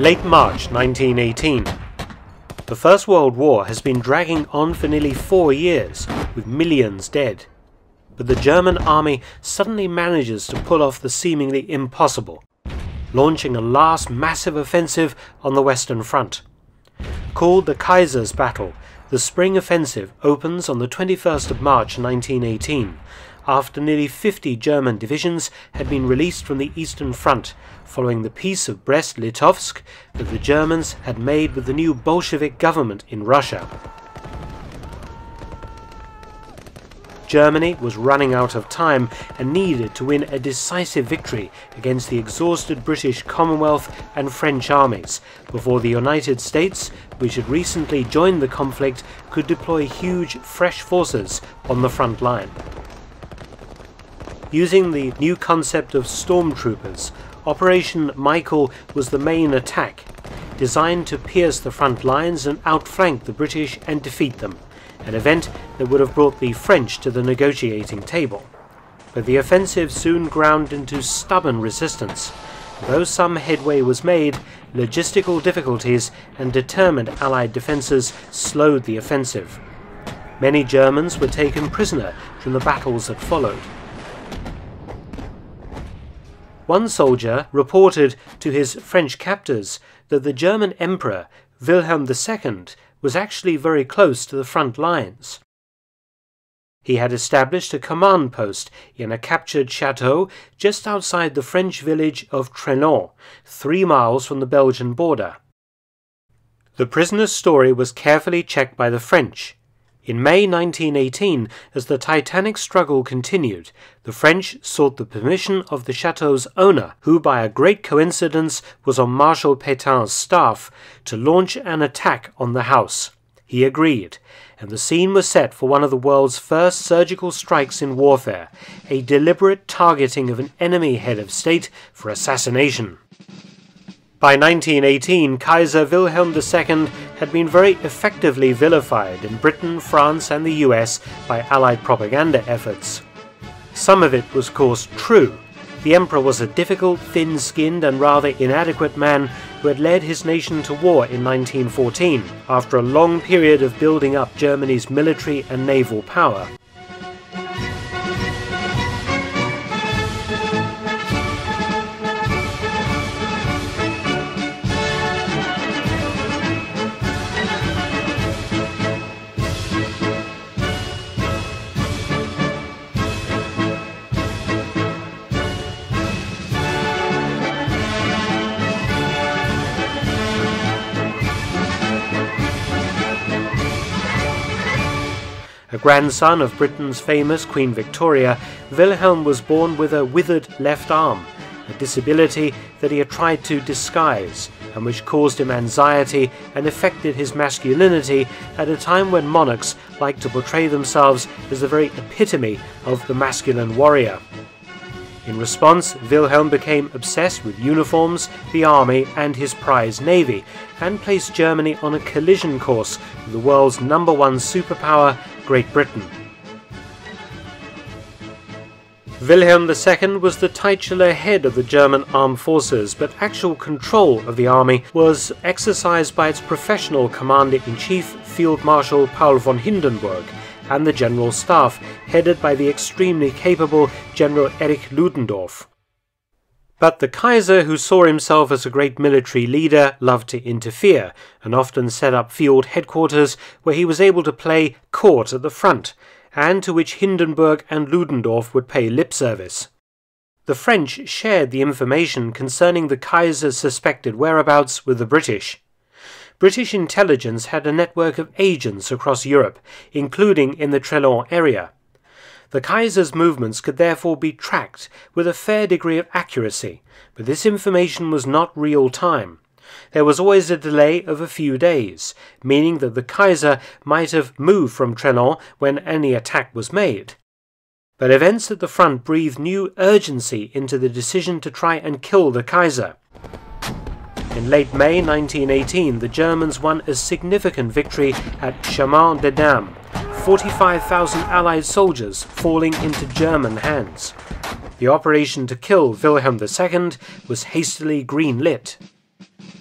Late March 1918. The First World War has been dragging on for nearly four years, with millions dead. But the German army suddenly manages to pull off the seemingly impossible, launching a last massive offensive on the Western Front. Called the Kaiser's Battle, the spring offensive opens on the 21st of March 1918, after nearly 50 German divisions had been released from the Eastern Front following the Peace of Brest-Litovsk that the Germans had made with the new Bolshevik government in Russia. Germany was running out of time and needed to win a decisive victory against the exhausted British Commonwealth and French armies before the United States, which had recently joined the conflict, could deploy huge fresh forces on the front line. Using the new concept of stormtroopers, Operation Michael was the main attack, designed to pierce the front lines and outflank the British and defeat them, an event that would have brought the French to the negotiating table. But the offensive soon ground into stubborn resistance. Though some headway was made, logistical difficulties and determined Allied defences slowed the offensive. Many Germans were taken prisoner from the battles that followed. One soldier reported to his French captors that the German Emperor Wilhelm II was actually very close to the front lines. He had established a command post in a captured chateau just outside the French village of Trelon, three miles from the Belgian border. The prisoner's story was carefully checked by the French, in May 1918, as the titanic struggle continued, the French sought the permission of the chateau's owner, who by a great coincidence was on Marshal Pétain's staff, to launch an attack on the house. He agreed, and the scene was set for one of the world's first surgical strikes in warfare, a deliberate targeting of an enemy head of state for assassination. By 1918, Kaiser Wilhelm II had been very effectively vilified in Britain, France, and the US by Allied propaganda efforts. Some of it was, of course, true. The Emperor was a difficult, thin skinned, and rather inadequate man who had led his nation to war in 1914 after a long period of building up Germany's military and naval power. A grandson of Britain's famous Queen Victoria, Wilhelm was born with a withered left arm, a disability that he had tried to disguise and which caused him anxiety and affected his masculinity at a time when monarchs liked to portray themselves as the very epitome of the masculine warrior. In response, Wilhelm became obsessed with uniforms, the army, and his prize navy, and placed Germany on a collision course with the world's number one superpower, Great Britain. Wilhelm II was the titular head of the German armed forces, but actual control of the army was exercised by its professional commander-in-chief, Field Marshal Paul von Hindenburg, and the General Staff, headed by the extremely capable General Erich Ludendorff. But the Kaiser, who saw himself as a great military leader, loved to interfere, and often set up field headquarters where he was able to play court at the front, and to which Hindenburg and Ludendorff would pay lip service. The French shared the information concerning the Kaiser's suspected whereabouts with the British. British intelligence had a network of agents across Europe, including in the Trelon area. The Kaiser's movements could therefore be tracked with a fair degree of accuracy, but this information was not real time. There was always a delay of a few days, meaning that the Kaiser might have moved from Trelon when any attack was made. But events at the front breathed new urgency into the decision to try and kill the Kaiser. In late May 1918, the Germans won a significant victory at Chemin des Dames, 45,000 Allied soldiers falling into German hands. The operation to kill Wilhelm II was hastily green-lit.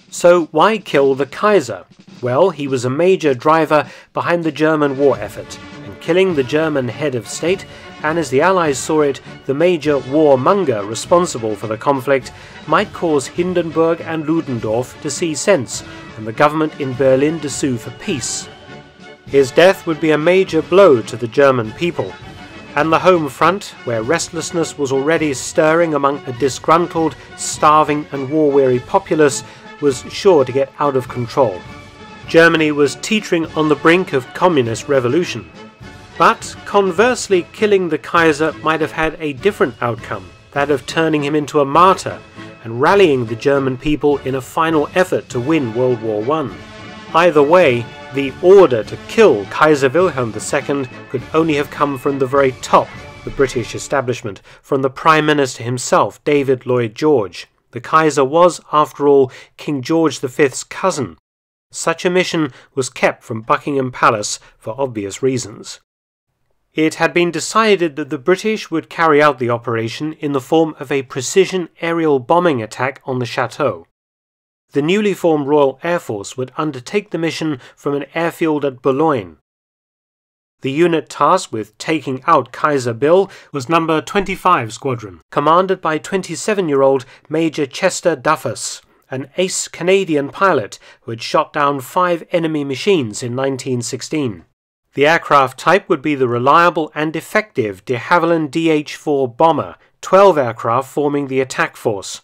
So why kill the Kaiser? Well, he was a major driver behind the German war effort, and killing the German head of state, and as the Allies saw it, the major warmonger responsible for the conflict, might cause Hindenburg and Ludendorff to see sense, and the government in Berlin to sue for peace. His death would be a major blow to the German people, and the home front, where restlessness was already stirring among a disgruntled, starving, and war weary populace, was sure to get out of control. Germany was teetering on the brink of communist revolution. But conversely, killing the Kaiser might have had a different outcome, that of turning him into a martyr and rallying the German people in a final effort to win World War I. Either way, the order to kill Kaiser Wilhelm II could only have come from the very top, the British establishment, from the Prime Minister himself, David Lloyd George. The Kaiser was, after all, King George V's cousin, such a mission was kept from Buckingham Palace for obvious reasons. It had been decided that the British would carry out the operation in the form of a precision aerial bombing attack on the chateau. The newly formed Royal Air Force would undertake the mission from an airfield at Boulogne. The unit tasked with taking out Kaiser Bill was number 25 Squadron, commanded by 27 year old Major Chester Duffus, an ace Canadian pilot who had shot down five enemy machines in 1916. The aircraft type would be the reliable and effective de Havilland DH 4 bomber, 12 aircraft forming the attack force.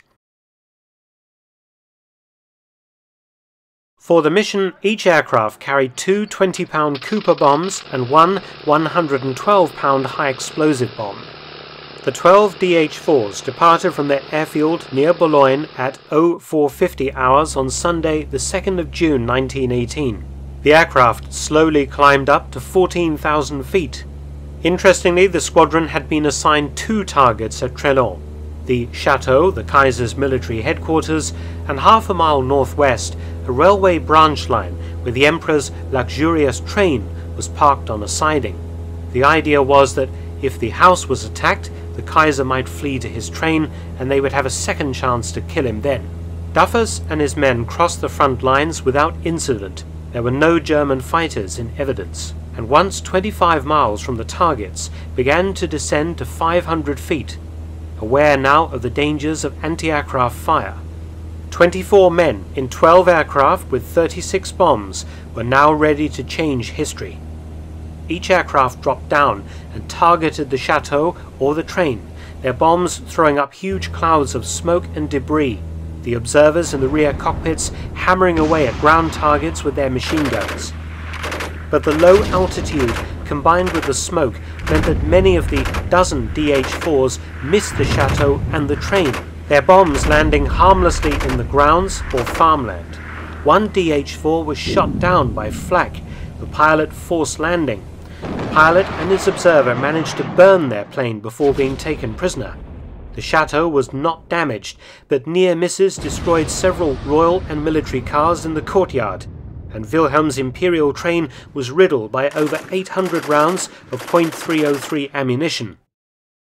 For the mission, each aircraft carried two 20 pound Cooper bombs and one 112 pound high explosive bomb. The 12 DH-4s departed from their airfield near Boulogne at 0450 hours on Sunday, the 2nd of June 1918. The aircraft slowly climbed up to 14,000 feet. Interestingly, the squadron had been assigned two targets at Trelon, the chateau, the Kaiser's military headquarters, and half a mile northwest, a railway branch line where the Emperor's luxurious train was parked on a siding. The idea was that if the house was attacked, the Kaiser might flee to his train and they would have a second chance to kill him then. Duffus and his men crossed the front lines without incident. There were no German fighters in evidence, and once 25 miles from the targets, began to descend to 500 feet, aware now of the dangers of anti-aircraft fire. 24 men in 12 aircraft with 36 bombs were now ready to change history. Each aircraft dropped down and targeted the chateau or the train, their bombs throwing up huge clouds of smoke and debris, the observers in the rear cockpits hammering away at ground targets with their machine guns. But the low altitude combined with the smoke meant that many of the dozen DH-4s missed the chateau and the train, their bombs landing harmlessly in the grounds or farmland. One DH-4 was shot down by flak, the pilot forced landing, The pilot and his observer managed to burn their plane before being taken prisoner. The chateau was not damaged, but near misses destroyed several royal and military cars in the courtyard, and Wilhelm's imperial train was riddled by over 800 rounds of .303 ammunition.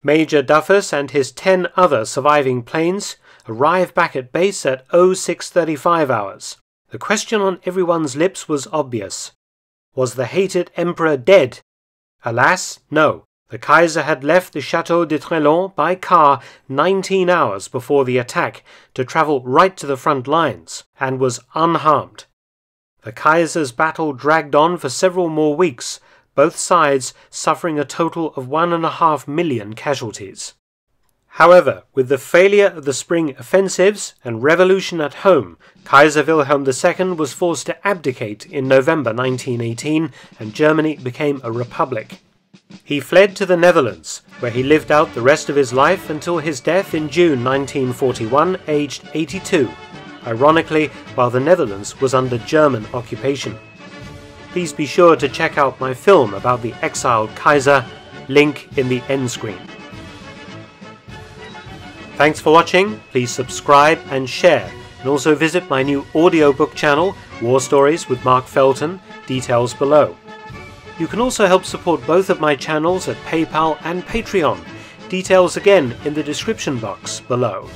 Major Duffus and his 10 other surviving planes arrived back at base at 0635 hours. The question on everyone's lips was obvious. Was the hated emperor dead Alas, no. The Kaiser had left the Chateau de Trelon by car 19 hours before the attack to travel right to the front lines, and was unharmed. The Kaiser's battle dragged on for several more weeks, both sides suffering a total of one and a half million casualties. However, with the failure of the spring offensives and revolution at home, Kaiser Wilhelm II was forced to abdicate in November 1918 and Germany became a republic. He fled to the Netherlands, where he lived out the rest of his life until his death in June 1941, aged 82, ironically while the Netherlands was under German occupation. Please be sure to check out my film about the exiled Kaiser, link in the end screen. Thanks for watching, please subscribe and share And also visit my new audiobook channel, War Stories with Mark Felton, details below. You can also help support both of my channels at PayPal and Patreon, details again in the description box below.